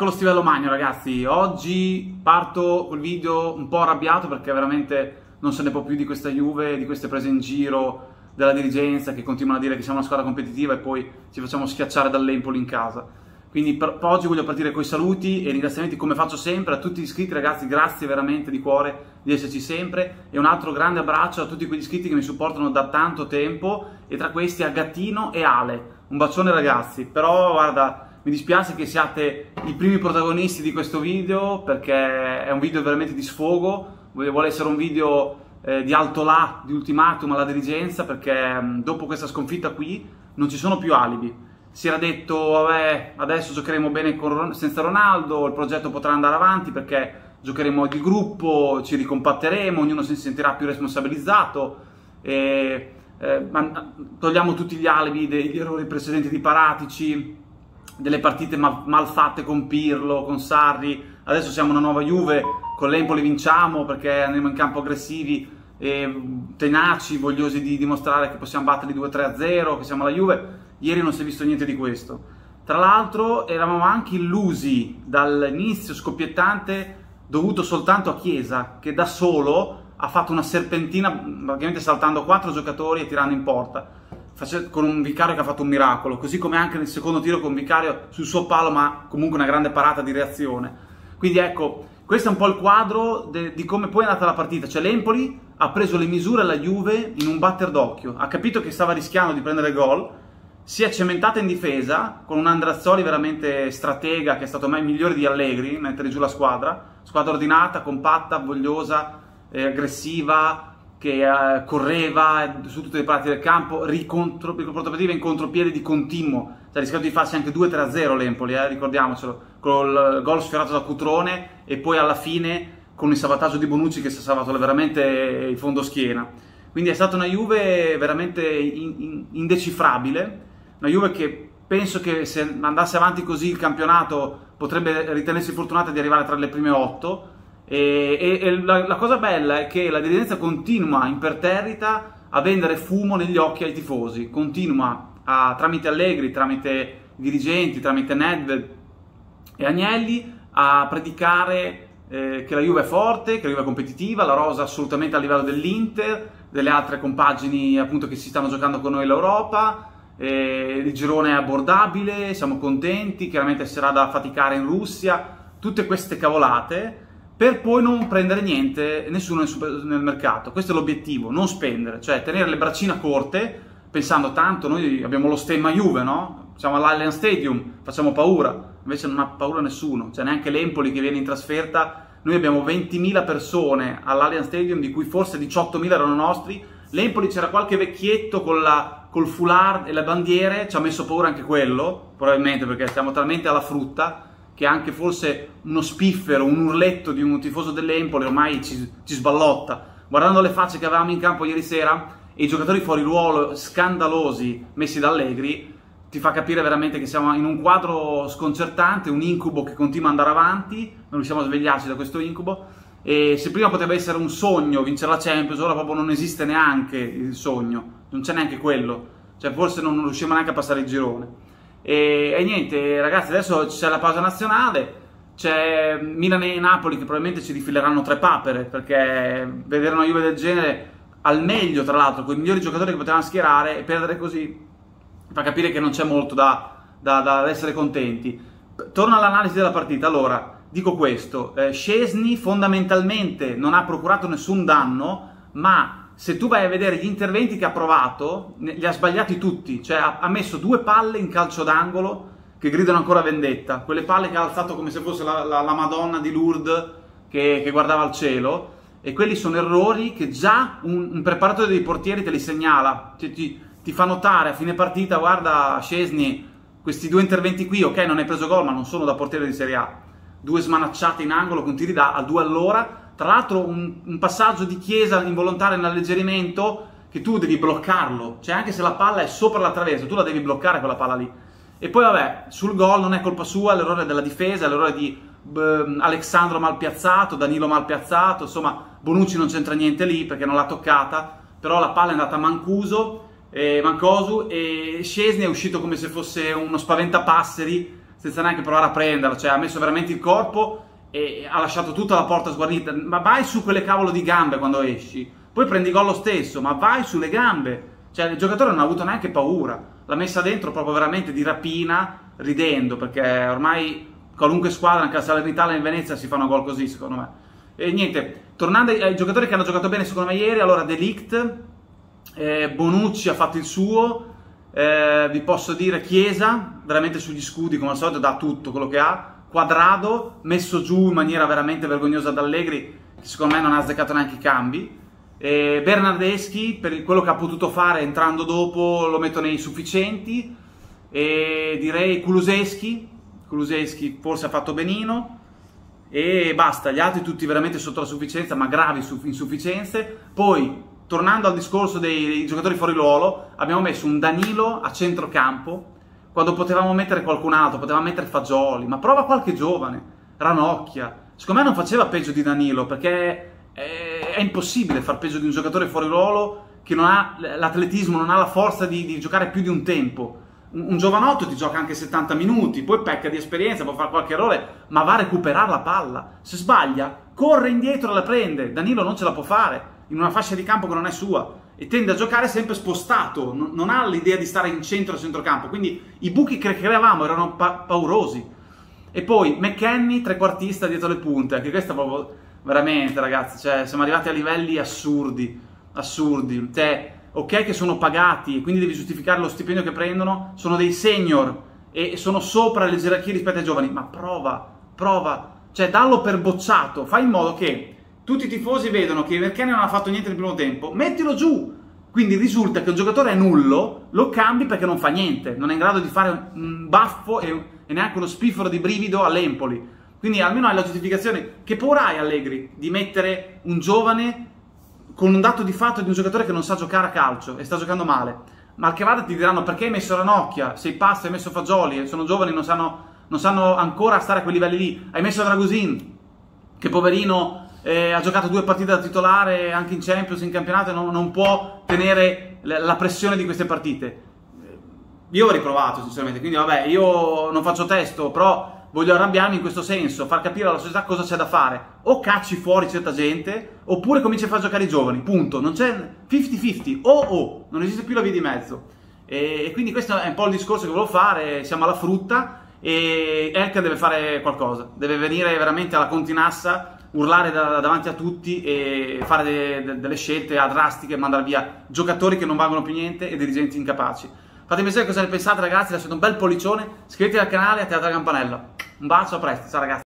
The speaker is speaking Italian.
Ecco lo stivello magno ragazzi, oggi parto col video un po' arrabbiato perché veramente non se ne può più di questa Juve, di queste prese in giro della dirigenza che continuano a dire che siamo una squadra competitiva e poi ci facciamo schiacciare dall'Empoli in casa. Quindi per, per oggi voglio partire con i saluti e ringraziamenti come faccio sempre a tutti gli iscritti ragazzi, grazie veramente di cuore di esserci sempre. E un altro grande abbraccio a tutti quegli iscritti che mi supportano da tanto tempo. E tra questi a Gattino e Ale. Un bacione ragazzi, però guarda mi dispiace che siate i primi protagonisti di questo video perché è un video veramente di sfogo, vuole essere un video eh, di alto là, di ultimatum alla dirigenza perché mh, dopo questa sconfitta qui non ci sono più alibi. Si era detto, vabbè, adesso giocheremo bene con, senza Ronaldo, il progetto potrà andare avanti perché giocheremo di gruppo, ci ricompatteremo, ognuno si sentirà più responsabilizzato. E, eh, togliamo tutti gli alibi degli errori precedenti di Paratici, delle partite mal, fatte con Pirlo, con Sarri, adesso siamo una nuova Juve, con l'Empoli vinciamo perché andiamo in campo aggressivi, e tenaci, vogliosi di dimostrare che possiamo batterli 2-3-0, che siamo la Juve, ieri non si è visto niente di questo. Tra l'altro eravamo anche illusi dall'inizio scoppiettante dovuto soltanto a Chiesa, che da solo ha fatto una serpentina praticamente saltando quattro giocatori e tirando in porta con un Vicario che ha fatto un miracolo, così come anche nel secondo tiro con Vicario sul suo palo, ma comunque una grande parata di reazione. Quindi ecco, questo è un po' il quadro de, di come poi è andata la partita. Cioè l'Empoli ha preso le misure alla Juve in un batter d'occhio, ha capito che stava rischiando di prendere gol, si è cementata in difesa con un Andrazzoli veramente stratega che è stato mai migliore di Allegri, mettere giù la squadra, squadra ordinata, compatta, vogliosa, eh, aggressiva, che uh, correva su tutte le parti del campo, ricontro, contropartiva in contropiede di continuo, cioè rischiato di farsi anche 2-3-0 l'Empoli, eh, ricordiamocelo, con il gol sfiorato da Cutrone e poi alla fine con il salvataggio di Bonucci che si è salvato veramente il fondo schiena. Quindi è stata una Juve veramente in, in, indecifrabile, una Juve che penso che se andasse avanti così il campionato potrebbe ritenersi fortunata di arrivare tra le prime otto, e, e, e la, la, cosa bella è che la dirigenza continua imperterrita a vendere fumo negli occhi ai tifosi, continua a, tramite Allegri, tramite dirigenti, tramite Nedved e Agnelli a predicare eh, che la Juve è forte, che la Juve è competitiva, la rosa assolutamente a livello dell'Inter, delle altre compagini appunto che si stanno giocando con noi l'Europa, eh, il girone è abbordabile, siamo contenti, chiaramente sarà da faticare in Russia, tutte queste cavolate per poi non prendere niente, nessuno nel, mercato. Questo è l'obiettivo, non spendere, cioè tenere le braccine corte, pensando tanto, noi abbiamo lo stemma Juve, no? Siamo all'Allianz Stadium, facciamo paura, invece non ha paura nessuno, cioè neanche l'Empoli che viene in trasferta, noi abbiamo 20.000 persone all'Allianz Stadium, di cui forse 18.000 erano nostri, l'Empoli c'era qualche vecchietto con la, col foulard e le bandiere, ci ha messo paura anche quello, probabilmente perché siamo talmente alla frutta, che anche forse uno spiffero, un urletto di un tifoso dell'Empoli ormai ci, ci sballotta. Guardando le facce che avevamo in campo ieri sera e i giocatori fuori ruolo scandalosi messi da Allegri, ti fa capire veramente che siamo in un quadro sconcertante, un incubo che continua ad andare avanti, non riusciamo a svegliarci da questo incubo. E se prima poteva essere un sogno vincere la Champions, ora proprio non esiste neanche il sogno, non c'è neanche quello, cioè forse non riusciamo neanche a passare il girone. E, e niente, ragazzi, adesso c'è la pausa nazionale, c'è Milan e Napoli che probabilmente ci rifileranno tre papere perché vedere una Juve del genere al meglio, tra l'altro, con i migliori giocatori che potevano schierare e perdere così fa capire che non c'è molto da, da, da essere contenti. Torno all'analisi della partita. Allora, dico questo: eh, Scesni fondamentalmente non ha procurato nessun danno, ma se tu vai a vedere gli interventi che ha provato, li ha sbagliati tutti, cioè ha, messo due palle in calcio d'angolo che gridano ancora vendetta, quelle palle che ha alzato come se fosse la, la, la Madonna di Lourdes che, che, guardava al cielo, e quelli sono errori che già un, un preparatore dei portieri te li segnala, cioè, ti, ti, fa notare a fine partita, guarda Scesni, questi due interventi qui, ok non hai preso gol ma non sono da portiere di Serie A, due smanacciate in angolo con tiri da a due all'ora, tra l'altro un, un passaggio di chiesa involontario in alleggerimento che tu devi bloccarlo, cioè anche se la palla è sopra la traversa, tu la devi bloccare quella palla lì. E poi vabbè, sul gol non è colpa sua, l'errore della difesa, l'errore di eh, Alexandro mal piazzato, Danilo mal piazzato, insomma Bonucci non c'entra niente lì perché non l'ha toccata, però la palla è andata a Mancuso, eh, Mancosu e Scesni è uscito come se fosse uno spaventapasseri senza neanche provare a prenderla, cioè ha messo veramente il corpo e ha lasciato tutta la porta sguarnita, ma vai su quelle cavolo di gambe quando esci, poi prendi gol lo stesso, ma vai sulle gambe, cioè il giocatore non ha avuto neanche paura, l'ha messa dentro proprio veramente di rapina, ridendo, perché ormai qualunque squadra, anche la Salernitana in Venezia, si fanno gol così, secondo me. E niente, tornando ai, giocatori che hanno giocato bene secondo me ieri, allora Delict, eh, Bonucci ha fatto il suo, eh, vi posso dire Chiesa, veramente sugli scudi come al solito dà tutto quello che ha, Quadrado messo giù in maniera veramente vergognosa da Allegri, che secondo me non ha azzeccato neanche i cambi, e Bernardeschi per quello che ha potuto fare entrando dopo lo metto nei sufficienti, e direi Kuluseschi, Kuluseschi forse ha fatto benino, e basta, gli altri tutti veramente sotto la sufficienza, ma gravi insufficienze, poi tornando al discorso dei, dei giocatori fuori ruolo, abbiamo messo un Danilo a centrocampo quando potevamo mettere qualcun altro, potevamo mettere Fagioli, ma prova qualche giovane, Ranocchia. Secondo me non faceva peggio di Danilo perché è, è impossibile far peggio di un giocatore fuori ruolo che non ha l'atletismo, non ha la forza di, di giocare più di un tempo. Un, un, giovanotto ti gioca anche 70 minuti, poi pecca di esperienza, può fare qualche errore, ma va a recuperare la palla. Se sbaglia, corre indietro e la prende. Danilo non ce la può fare in una fascia di campo che non è sua e tende a giocare sempre spostato, non, non ha l'idea di stare in centro a centrocampo, quindi i buchi che creavamo erano pa- paurosi. E poi McKenny, trequartista dietro le punte, anche questo è proprio veramente ragazzi, cioè, siamo arrivati a livelli assurdi, assurdi. Cioè, ok che sono pagati e quindi devi giustificare lo stipendio che prendono, sono dei senior e sono sopra le gerarchie rispetto ai giovani, ma prova, prova, cioè dallo per bocciato, fai in modo che tutti i tifosi vedono che McKenny non ha fatto niente nel primo tempo, mettilo giù. Quindi risulta che un giocatore è nullo, lo cambi perché non fa niente, non è in grado di fare un baffo e, e neanche uno spiffero di brivido all'Empoli. Quindi almeno hai la giustificazione. Che paura hai Allegri di mettere un giovane con un dato di fatto di un giocatore che non sa giocare a calcio e sta giocando male? Ma che vada ti diranno perché hai messo Ranocchia, sei pazzo, hai messo Fagioli, sono giovani, non sanno, non sanno ancora stare a quei livelli lì. Hai messo Dragusin, che poverino eh, ha giocato due partite da titolare anche in Champions, in campionato, non, non può tenere la pressione di queste partite. Io ho riprovato sinceramente, quindi vabbè, io non faccio testo, però voglio arrabbiarmi in questo senso, far capire alla società cosa c'è da fare. O cacci fuori certa gente, oppure cominci a far giocare i giovani, punto. Non c'è 50-50, o o, non esiste più la via di mezzo. E, e quindi questo è un po' il discorso che volevo fare, siamo alla frutta e Elka deve fare qualcosa, deve venire veramente alla continassa urlare da, davanti a tutti e fare de, de, delle scelte drastiche e mandare via giocatori che non valgono più niente e dirigenti incapaci. Fatemi sapere cosa ne pensate ragazzi, lasciate un bel pollicione, iscrivetevi al canale e attivate la campanella. Un bacio, a presto, ciao ragazzi.